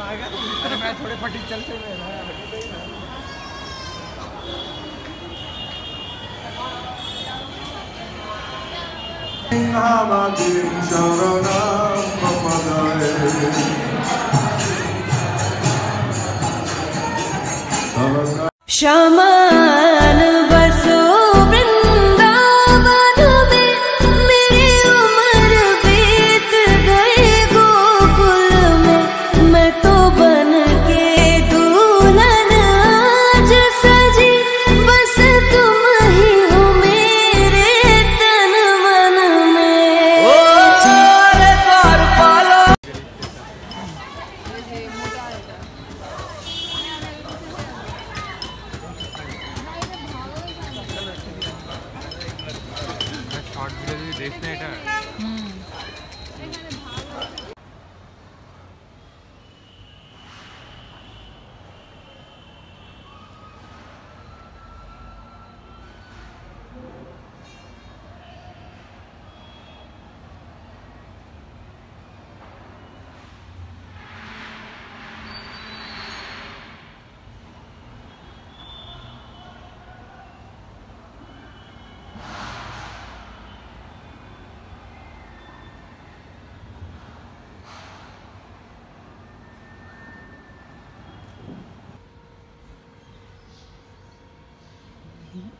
अरे मैं थोड़े फटी चलते हुए नामादिं शरणं प्रपदये। तव ब्रेसलेट है Mm -hmm.